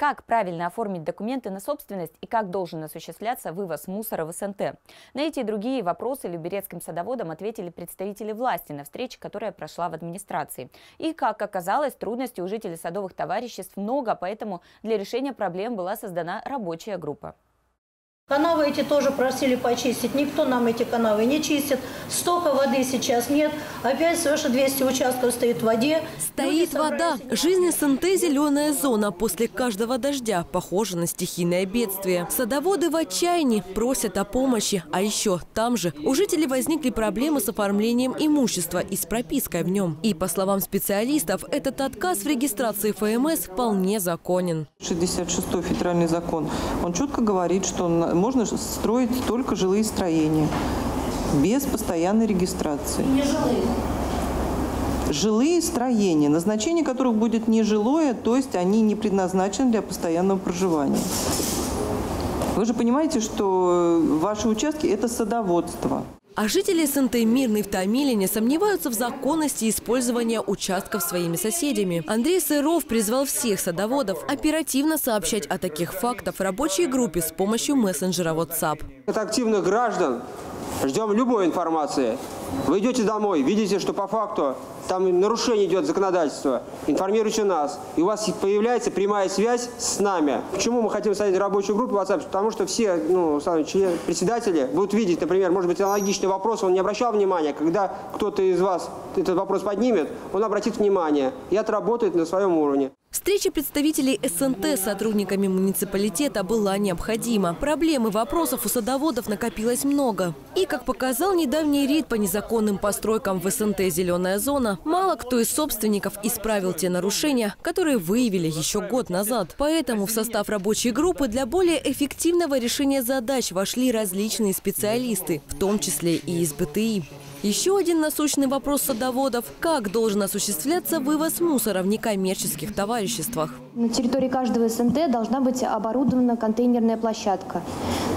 Как правильно оформить документы на собственность и как должен осуществляться вывоз мусора в СНТ? На эти и другие вопросы люберецким садоводам ответили представители власти на встрече, которая прошла в администрации. И, как оказалось, трудностей у жителей садовых товариществ много, поэтому для решения проблем была создана рабочая группа. Канавы эти тоже просили почистить. Никто нам эти канавы не чистит. Стока воды сейчас нет. Опять свыше 200 участков стоит в воде. Стоит вода. Жизнь СНТ – зеленая зона. После каждого дождя похоже на стихийное бедствие. Садоводы в отчаянии просят о помощи. А еще там же у жителей возникли проблемы с оформлением имущества и с пропиской в нем. И по словам специалистов, этот отказ в регистрации ФМС вполне законен. 66-й федеральный закон, он четко говорит, что можно строить только жилые строения без постоянной регистрации. Не жилые. Жилые строения, назначение которых будет нежилое, то есть они не предназначены для постоянного проживания. Вы же понимаете, что ваши участки – это садоводство. А жители СНТ Мирный в Томилине сомневаются в законности использования участков своими соседями. Андрей Сыров призвал всех садоводов оперативно сообщать о таких фактах рабочей группе с помощью мессенджера WhatsApp. От активных граждан ждем любой информации. Вы идете домой, видите, что по факту там нарушение идет законодательства, информируйте нас. И у вас появляется прямая связь с нами. Почему мы хотим создать рабочую группу WhatsApp? Потому что все ну, председатели будут видеть, например, может быть, аналогичный вопрос, он не обращал внимания. Когда кто-то из вас этот вопрос поднимет, он обратит внимание и отработает на своем уровне. Встреча представителей СНТ с сотрудниками муниципалитета была необходима. Проблем и вопросов у садоводов накопилось много. И, как показал недавний рейд по незаконным постройкам в СНТ «Зеленая зона», мало кто из собственников исправил те нарушения, которые выявили еще год назад. Поэтому в состав рабочей группы для более эффективного решения задач вошли различные специалисты, в том числе и из БТИ. Еще один насущный вопрос садоводов – как должен осуществляться вывоз мусора в некоммерческих товариществах? На территории каждого СНТ должна быть оборудована контейнерная площадка,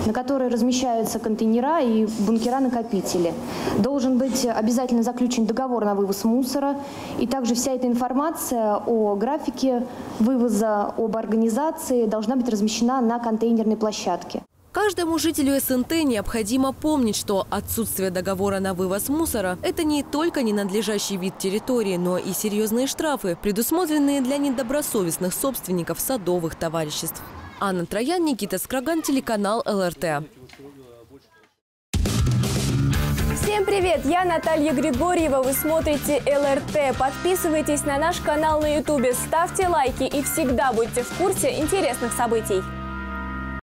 на которой размещаются контейнера и бункера-накопители. Должен быть обязательно заключен договор на вывоз мусора, и также вся эта информация о графике вывоза, об организации должна быть размещена на контейнерной площадке. Каждому жителю СНТ необходимо помнить, что отсутствие договора на вывоз мусора – это не только ненадлежащий вид территории, но и серьезные штрафы, предусмотренные для недобросовестных собственников садовых товариществ. Анна Троян, Никита Скраган, телеканал ЛРТ. Всем привет! Я Наталья Григорьева. Вы смотрите ЛРТ. Подписывайтесь на наш канал на Ютубе, ставьте лайки и всегда будьте в курсе интересных событий.